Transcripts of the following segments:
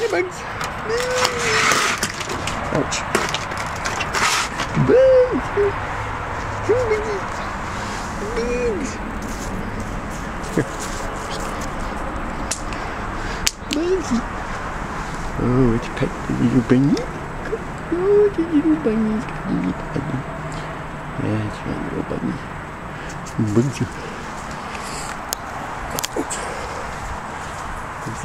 Чебокс. Ауч. Бигс. Бигс. О, теперь ты любанит. О, ты любанит. Я тебя не любанит. Бигс. Бигс.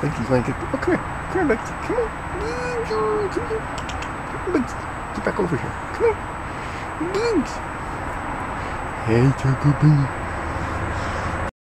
Thank you, Blanket. Oh, come here. Come here, Blanket. Come here. Come here. Come here, Get back over here. Come here. Hey, Taco Bell.